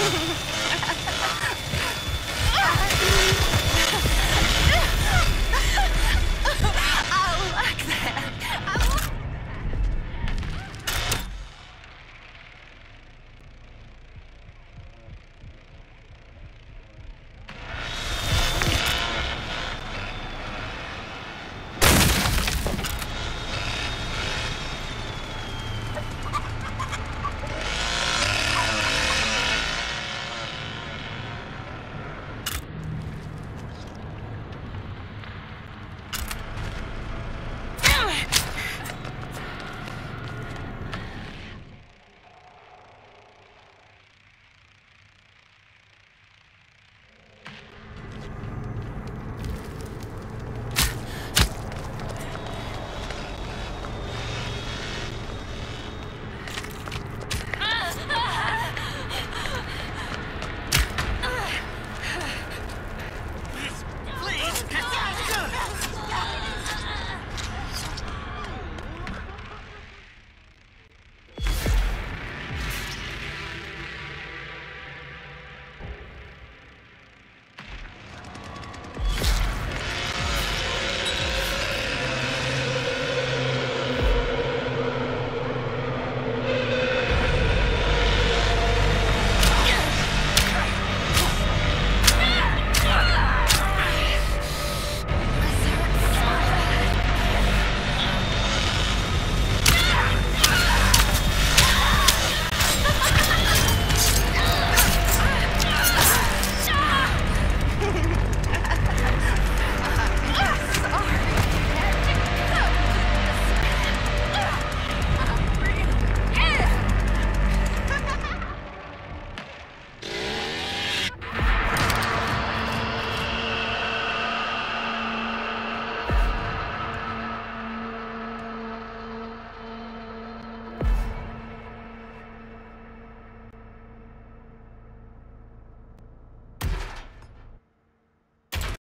Ha ha ha!